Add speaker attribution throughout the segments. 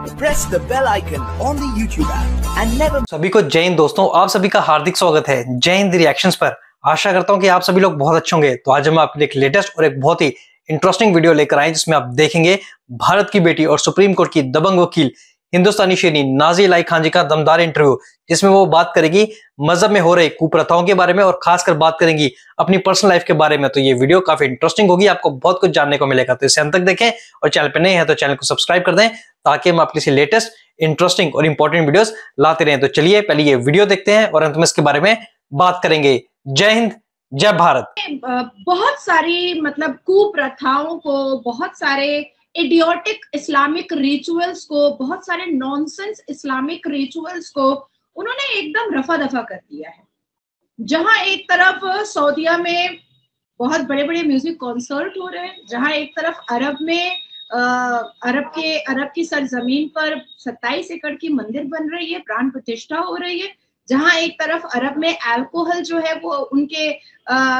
Speaker 1: the bell icon on the YouTube app and never
Speaker 2: सभी को जय हिंद दोस्तों, आप सभी का हार्दिक स्वागत है। जय हिंद रिएक्शंस पर। आशा करता हूँ कि आप सभी लोग बहुत अच्छे होंगे। तो आज हम आपके लिए एक लेटेस्ट और एक बहुत ही इंटरेस्टिंग वीडियो लेकर आए जिसमें आप देखेंगे भारत की बेटी और सुप्रीम कोर्ट की दबंग वकील हिंदुस्तानी शेरी नाजी लाई खान जी का दमदार इंटरव्यू जिसमें वो बात करेगी मज़हब में हो रहे कुप्रथाओं के बारे में और खासकर बात करेंगी अपनी पर्सनल लाइफ के बारे में। तो ये वीडियो काफ़ी इंटरेस्टिंग होगी, आपको बहुत कुछ जानने को मिलेगा। तो इसे अंत तक देखें और चैनल पर नहीं है तो चैनल को सब्सक्राइब कर दें ताकि हम आपके लिए लेटेस्ट इंटरेस्टिंग और इंपॉर्टेंट वीडियोस लाते रहें। तो चलिए, पहले ये वीडियो देखते हैं और अंत में इसके बारे में बात करेंगे। जय हिंद, जय भारत।
Speaker 3: बहुत सारी मतलब कुप्रथाओं को, बहुत सारे इडियोटिक इस्लामिक रिचुअल्स को, बहुत सारे नॉनसेंस इस्लामिक रिचुअल्स को उन्होंने एकदम रफा दफ़ा कर दिया है। जहाँ एक तरफ़ सऊदिया में बहुत बड़े बड़े म्यूज़िक कॉन्सर्ट हो रहे हैं, जहाँ एक तरफ़ अरब में अरब के, अरब की सरजमीन पर 27 एकड़ की मंदिर बन रही है, प्राण प्रतिष्ठा हो रही है, जहाँ एक तरफ़ अरब में अल्कोहल जो है वो उनके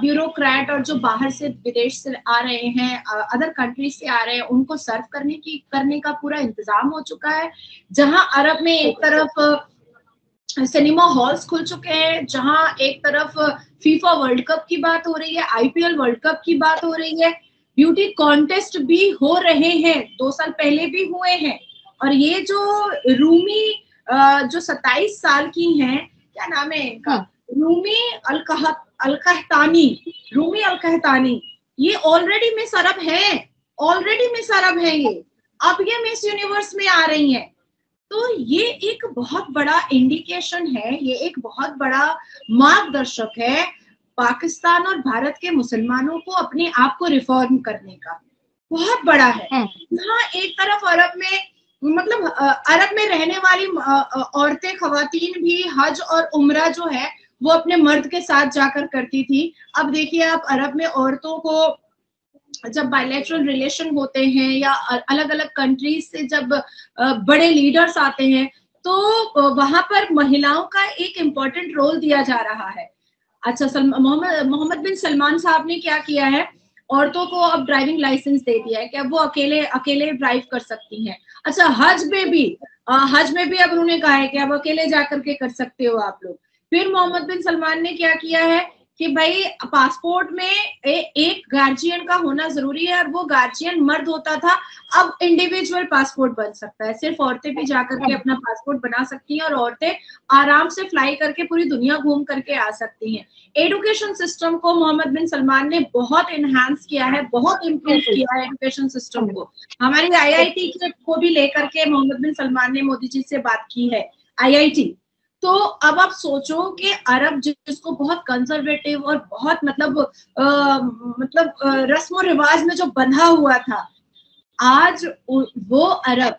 Speaker 3: ब्यूरोक्रेट और जो बाहर से विदेश से आ रहे हैं अदर कंट्रीज़ से आ रहे हैं, उनको सर्व करने की, करने का पूरा इंतज़ाम हो चुका है, जहाँ अरब में एक तरफ़ सिनेमा हॉल्स खुल चुके हैं, जहाँ एक तरफ़ फीफा वर्ल्ड कप की बात हो रही है आईपीएल वर्ल्ड कप की बात हो रही है ब्यूटी कॉन्टेस्ट भी हो रहे हैं दो साल पहले भी हुए हैं। और ये जो रूमी जो 27 साल की हैं क्या नाम है इनका? हाँ। रूमी अलकहतानी रूमी अलकहतानी ये ऑलरेडी मिस अरब है ऑलरेडी मिस अरब है ये। अब ये मिस यूनिवर्स में आ रही हैं। तो ये एक बहुत बड़ा इंडिकेशन है ये एक बहुत बड़ा मार्गदर्शक है पाकिस्तान और भारत के मुसलमानों को अपने आप को रिफॉर्म करने का। बहुत बड़ा है। हाँ। यहाँ एक तरफ़ अरब में मतलब अरब में रहने वाली औरतें खातन भी हज और उम्र जो है वो अपने मर्द के साथ जाकर करती थी। अब देखिए आप अरब में औरतों को जब बायलेटरल रिलेशन होते हैं या अलग अलग कंट्रीज़ से जब बड़े लीडर्स आते हैं तो वहाँ पर महिलाओं का एक इम्पोर्टेंट रोल दिया जा रहा है। अच्छा मोहम्मद मोहम्मद बिन सलमान साहब ने क्या किया है? औरतों को अब ड्राइविंग लाइसेंस दे दिया है कि अब वो अकेले अकेले ड्राइव कर सकती हैं। अच्छा हज में भी हज में भी अब उन्होंने कहा है कि अब अकेले जा करके कर सकते हो आप लोग। फिर मोहम्मद बिन सलमान ने क्या किया है? कि भाई पासपोर्ट में ए, एक गार्जियन का होना ज़रूरी है और वो गार्जियन मर्द होता था अब इंडिविजुअल पासपोर्ट बन सकता है। सिर्फ़ औरतें भी जाकर के अपना पासपोर्ट बना सकती हैं और औरतें आराम से फ्लाई करके पूरी दुनिया घूम करके आ सकती हैं। एडुकेशन सिस्टम को मोहम्मद बिन सलमान ने बहुत इनहेंस किया है बहुत इम्प्रूव किया है एडुकेशन सिस्टम को। हमारी आईआईटी को भी लेकर के मोहम्मद बिन सलमान ने मोदी जी से बात की है। आईआईटी तो अब आप सोचो कि अरब जिसको बहुत कंजर्वेटिव और बहुत मतलब आ, मतलब रस्म रिवाज में जो बंधा हुआ था आज वो अरब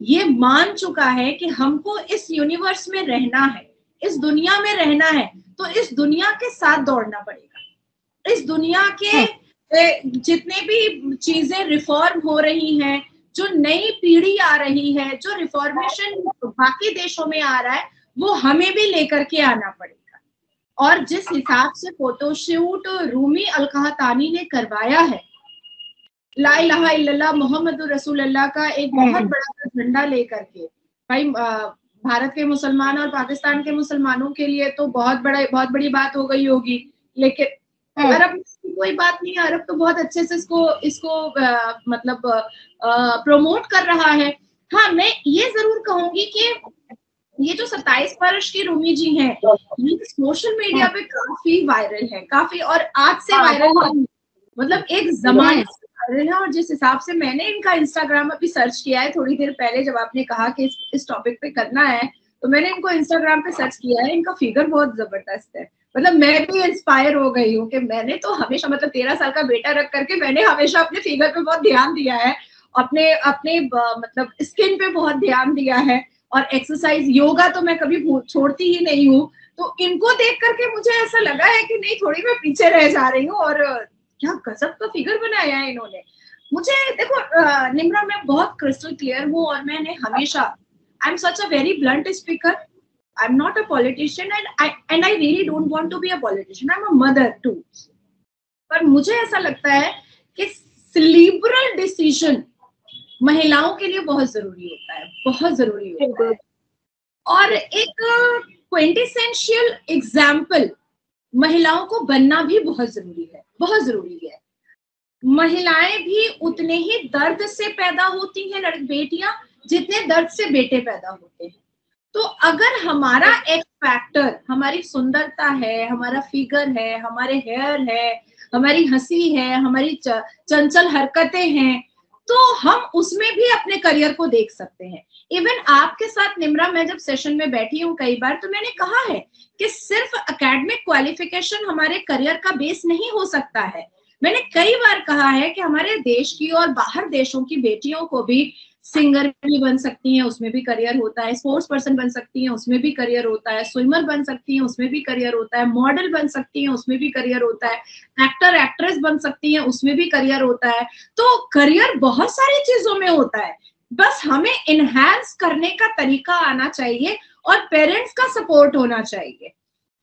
Speaker 3: ये मान चुका है कि हमको इस यूनिवर्स में रहना है इस दुनिया में रहना है तो इस दुनिया के साथ दौड़ना पड़ेगा इस दुनिया के हाँ। जितने भी चीज़ें रिफॉर्म हो रही हैं जो नई पीढ़ी आ रही है जो रिफॉर्मेशन बाकी देशों में आ रहा है वो हमें भी लेकर के आना पड़ेगा और जिस हिसाब से फोटोशूट रूमी अलकातानी ने करवाया है ला मोहम्मद रसूल अल्लाह का एक बहुत हम्म। बड़ा झंडा लेकर के भाई भारत के मुसलमान और पाकिस्तान के मुसलमानों के लिए तो बहुत बड़ा बहुत बड़ी बात हो गई होगी लेकिन हम्म। अरब कोई बात नहीं है अरब तो बहुत अच्छे से इसको इसको आ, मतलब आ, प्रमोट कर रहा है हाँ मैं ये ज़रूर कहूँगी कि ये जो सत्ताईस वर्ष की रूमी जी हैं ये सोशल मीडिया पे काफ़ी वायरल है काफ़ी और आज से वायरल हाँ, मतलब एक जमाने वायरल है और जिस हिसाब से मैंने इनका इंस्टाग्राम अभी सर्च किया है थोड़ी देर पहले जब आपने कहा कि इस, इस टॉपिक पे करना है तो मैंने इनको इंस्टाग्राम पे सर्च किया है इनका फिगर बहुत ज़बरदस्त है। मतलब मैं भी इंस्पायर हो गई हूँ कि मैंने तो हमेशा मतलब तेरह साल का बेटा रख करके मैंने हमेशा अपने फिगर पे बहुत ध्यान दिया है अपने अपने मतलब स्किन पे बहुत ध्यान दिया है और एक्सरसाइज योगा तो मैं कभी छोड़ती ही नहीं हूँ। तो इनको देख करके मुझे ऐसा लगा है कि नहीं, थोड़ी मैं पीछे रह जा रही हूँ और, क्या गजब का फिगर बनाया है इन्होंने। मुझे, देखो निम्रा, मैं बहुत क्रिस्टल क्लियर हूँ और मैंने हमेशा I am such a very blunt speaker I am not a politician and I and I really don't want to be a politician I am a mother too पर मुझे ऐसा लगता है कि लिबरल डिसीज़न महिलाओं के लिए बहुत ज़रूरी होता है बहुत ज़रूरी होता है। और एक क्वेंटिसेंशियल एग्ज़ाम्पल महिलाओं को बनना भी बहुत ज़रूरी है बहुत ज़रूरी है। महिलाएँ भी उतने ही दर्द से पैदा होती हैं बेटियाँ जितने दर्द से बेटे पैदा होते हैं। तो अगर हमारा एक फैक्टर हमारी सुंदरता है हमारा फिगर है हमारे हेयर है हमारी हँसी है हमारी चंचल हरकतें हैं तो हम उसमें भी अपने करियर को देख सकते हैं। इवन आपके साथ निम्रा, मैं जब सेशन में बैठी हूँ कई बार तो मैंने कहा है कि सिर्फ़ अकेडमिक क्वालिफिकेशन हमारे करियर का बेस नहीं हो सकता है। मैंने कई बार कहा है कि हमारे देश की और बाहर देशों की बेटियों को भी सिंगर भी बन सकती हैं, उसमें भी करियर होता है, स्पोर्ट्स पर्सन बन सकती हैं, उसमें भी करियर होता है, स्विमर बन सकती हैं, उसमें भी करियर होता है, मॉडल बन सकती हैं, उसमें भी करियर होता है, एक्टर, एक्ट्रेस बन सकती हैं, उसमें भी करियर होता है। तो करियर बहुत सारी चीज़ों में होता है, बस हमें इनहेंस करने का तरीका आना चाहिए और पेरेंट्स का सपोर्ट होना चाहिए।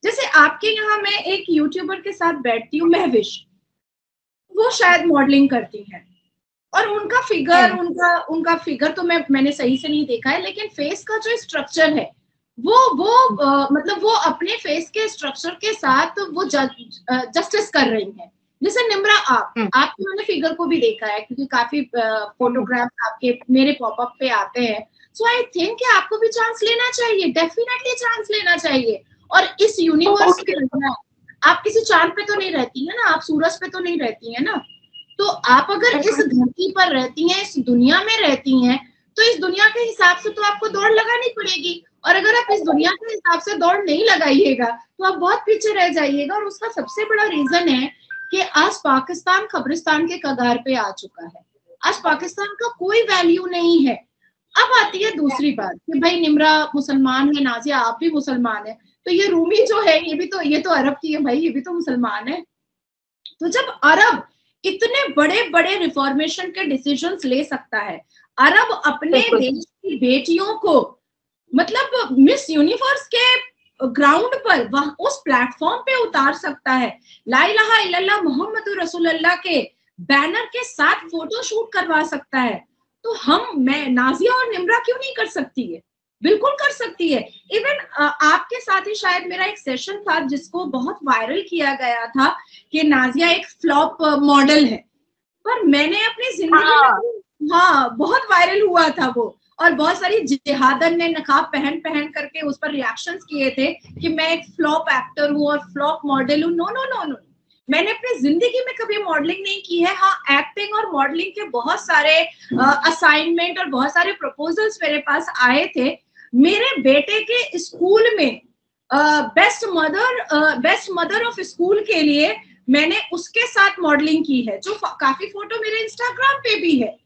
Speaker 3: जैसे आपके यहाँ मैं एक यूट्यूबर के साथ बैठती हूँ, महविश, वो शायद मॉडलिंग करती हैं। और उनका फिगर हाँ। उनका उनका फिगर तो मैं मैंने सही से नहीं देखा है लेकिन फेस का जो स्ट्रक्चर है वो वो आ, मतलब वो अपने फेस के स्ट्रक्चर के साथ वो जस्टिस कर रही है। जैसे निम्रा आप हम्म। आपने मैंने फिगर को भी देखा है क्योंकि काफ़ी फोटोग्राफ आपके मेरे पॉपअप पे आते हैं। सो आई थिंक आपको भी चांस लेना चाहिए डेफिनेटली चांस लेना चाहिए। और इस यूनिवर्स के अंदर आप किसी चाँद पे तो नहीं रहती है ना आप सूरज पे तो नहीं रहती है ना। तो आप अगर इस धरती पर रहती हैं इस दुनिया में रहती हैं तो इस दुनिया के हिसाब से तो आपको दौड़ लगानी पड़ेगी। और अगर आप इस दुनिया के हिसाब से दौड़ नहीं लगाइएगा तो आप बहुत पीछे रह जाइएगा। और उसका सबसे बड़ा रीजन है कि आज पाकिस्तान खबरिस्तान के कगार पे आ चुका है। आज पाकिस्तान का कोई वैल्यू नहीं है। अब आती है दूसरी बात कि भाई निमरा मुसलमान है नाजिया आप भी मुसलमान है। तो ये रूमी जो है ये भी तो ये तो अरब की है भाई ये भी तो मुसलमान है। तो जब अरब इतने बड़े बड़े रिफॉर्मेशन के डिसीज़न ले सकता है। अरब अपने देश की बेटियों को मतलब मिस यूनिवर्स के ग्राउंड पर वह उस प्लेटफॉर्म पे उतार सकता है। ला इलाहा मोहम्मद रसूलुल्लाह के बैनर के साथ फ़ोटो शूट करवा सकता है। तो हम मैं नाजिया और निमरा क्यों नहीं कर सकती है? बिल्कुल कर सकती है। इवन आपके साथ ही शायद मेरा एक सेशन था जिसको बहुत वायरल किया गया था कि नाजिया एक फ्लॉप मॉडल है। पर मैंने अपनी ज़िंदगी हाँ, में हाँ। बहुत वायरल हुआ था वो। और बहुत सारी जिहादन ने नकाब पहन पहन करके उस पर रिएक्शन किए थे कि मैं एक फ्लॉप एक्टर हूँ और फ्लॉप मॉडल हूँ। नो नो नो नो मैंने अपनी ज़िंदगी में कभी मॉडलिंग नहीं की है। हाँ एक्टिंग और मॉडलिंग के बहुत सारे असाइनमेंट और बहुत सारे प्रपोजल्स मेरे पास आए थे। मेरे बेटे के स्कूल में best mother best mother of school के लिए मैंने उसके साथ मॉडलिंग की है, जो काफ़ी फ़ोटो मेरे इंस्टाग्राम पे भी है।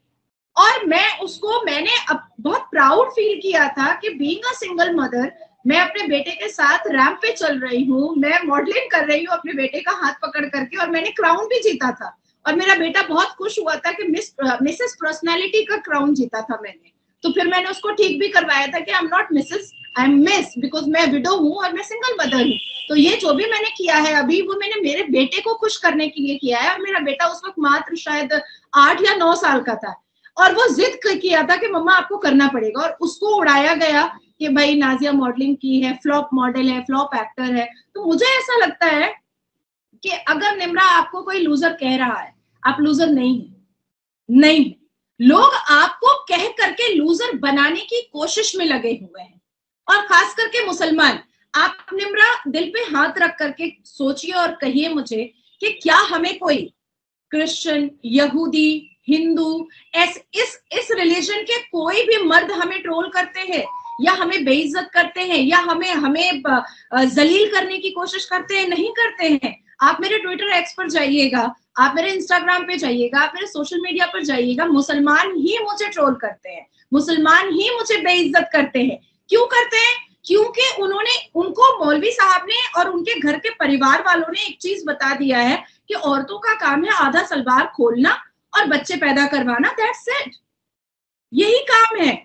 Speaker 3: और मैं उसको, मैंने अब बहुत प्राउड फील किया था कि बीइंग अ सिंगल मदर मैं अपने बेटे के साथ रैंप पे चल रही हूँ, मैं मॉडलिंग कर रही हूँ अपने बेटे का हाथ पकड़ करके और मैंने क्राउन भी जीता था। और मेरा बेटा बहुत खुश हुआ था कि मिस मिसेस पर्सनैलिटी का क्राउन जीता था मैंने। तो फिर मैंने उसको ठीक भी करवाया था कि I am not Mrs I am Miss because मैं विडो हूँ और मैं सिंगल मदर हूँ। तो ये जो भी मैंने किया है अभी, वो मैंने मेरे बेटे को खुश करने के लिए किया है और मेरा बेटा उस वक्त मात्र शायद आठ या नौ साल का था। और वो जिद किया था कि मम्मा आपको करना पड़ेगा और उसको उड़ाया गया कि भाई नाजिया मॉडलिंग की है फ्लॉप मॉडल है फ्लॉप एक्टर है। तो मुझे ऐसा लगता है कि अगर निमरा आपको कोई लूजर कह रहा है, आप लूजर नहीं है। नहीं। है लोग आपको कह करके लूजर बनाने की कोशिश में लगे हुए हैं। और खास करके मुसलमान, आप निम्रा दिल पे हाथ रख करके सोचिए और कहिए मुझे कि क्या हमें कोई क्रिश्चियन यहूदी हिंदू इस इस रिलीजन के कोई भी मर्द हमें ट्रोल करते हैं, या हमें बेइज्जत करते हैं, या हमें हमें जलील करने की कोशिश करते हैं, नहीं करते हैं, आप मेरे ट्विटर एक्स पर जाइएगा आप मेरे इंस्टाग्राम पे जाइएगा, आप मेरे सोशल मीडिया पर जाइएगा, मुसलमान ही मुझे ट्रोल करते हैं, मुसलमान ही मुझे बेइज्जत करते हैं। क्यों करते हैं? क्योंकि उन्होंने, उनको मौलवी साहब ने और उनके घर के परिवार वालों ने एक चीज़ बता दिया है कि औरतों का काम है आधा सलवार खोलना और बच्चे पैदा करवाना दैट्स इट यही काम है।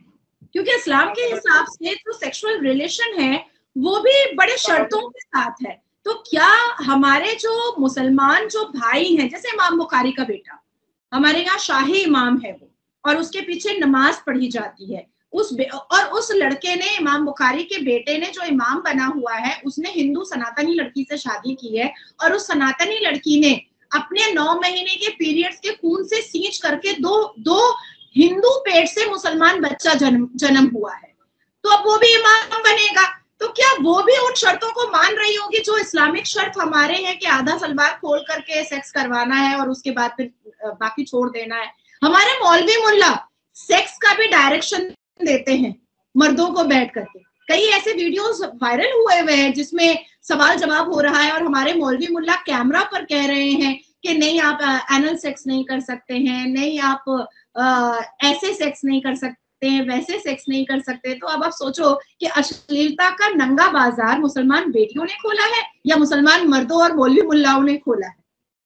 Speaker 3: क्योंकि इस्लाम के हिसाब से जो सेक्सुअल रिलेशन है, वो भी बड़े शर्तों के साथ है। तो क्या हमारे जो मुसलमान जो भाई हैं, जैसे इमाम बुखारी का बेटा, हमारे यहाँ शाही इमाम है वो, और उसके पीछे नमाज़ पढ़ी जाती है। उस और उस लड़के ने, इमाम बुखारी के बेटे ने जो इमाम बना हुआ है, उसने हिंदू सनातनी लड़की से शादी की है, और उस सनातनी लड़की ने अपने नौ महीने के पीरियड्स के खून से सींच करके दो दो हिंदू पेट से मुसलमान बच्चा जन्म जन्म हुआ है। तो अब वो भी इमाम बनेगा। तो क्या वो भी उन शर्तों को मान रही होगी जो इस्लामिक शर्त हमारे हैं कि आधा सलवार खोल करके सेक्स करवाना है और उसके बाद फिर बाकी छोड़ देना है? हमारे मौलवी मुल्ला सेक्स का भी डायरेक्शन देते हैं मर्दों को बैठ करके। कई ऐसे वीडियोस वायरल हुए हुए हैं जिसमें सवाल जवाब हो रहा है और हमारे मौलवी मुल्ला कैमरा पर कह रहे हैं कि नहीं आप एनल सेक्स नहीं कर सकते हैं नहीं आप आ, ऐसे सेक्स नहीं कर सकते हैं, वैसे सेक्स नहीं कर सकते। तो अब आप सोचो कि अश्लीलता का नंगा बाज़ार मुसलमान बेटियों ने खोला है या मुसलमान मर्दों और मौलवी मुल्लाओं ने खोला है?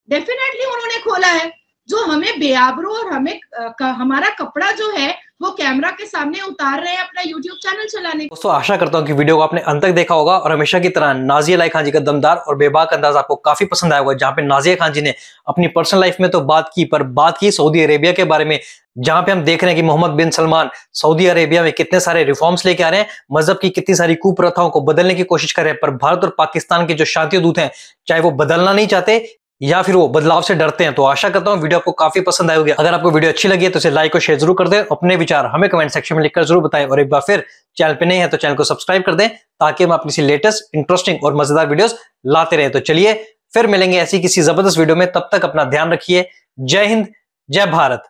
Speaker 3: डेफिनेटली उन्होंने खोला है। जो हमें बेआबरू और हमें हमारा कपड़ा जो है वो कैमरा के सामने उतार रहे हैं अपना यूट्यूब चैनल चलाने
Speaker 2: दोस्तों, आशा करता हूँ कि वीडियो को आपने अंत तक देखा होगा और हमेशा की तरह नाजिया लाई खान जी का दमदार और बेबाक अंदाज आपको काफ़ी पसंद आया होगा, जहाँ पे नाजिया खान जी ने अपनी पर्सनल लाइफ में तो बात की, पर बात की सऊदी अरेबिया के बारे में, जहाँ पे हम देख रहे हैं कि Mohammed bin Salman Saudi Arabia में कितने सारे रिफॉर्म्स लेके आ रहे हैं, मज़हब की कितनी सारी कुप्रथाओं को बदलने की कोशिश कर रहे हैं, पर भारत और पाकिस्तान के जो शांति दूत हैं, चाहे वो बदलना नहीं चाहते या फिर वो बदलाव से डरते हैं तो आशा करता हूँ वीडियो आपको काफ़ी पसंद आएगी अगर आपको वीडियो अच्छी लगी है तो इसे लाइक और शेयर ज़रूर कर दें। अपने विचार हमें कमेंट सेक्शन में लिखकर ज़रूर बताएँ। और एक बार फिर चैनल पे नहीं है तो चैनल को सब्सक्राइब कर दें, ताकि हम अपनी लेटेस्ट इंटरेस्टिंग और मज़ेदार वीडियो लाते रहे। तो चलिए, फिर मिलेंगे ऐसी किसी ज़बरदस्त वीडियो में। तब तक अपना ध्यान रखिए। जय हिंद, जय भारत।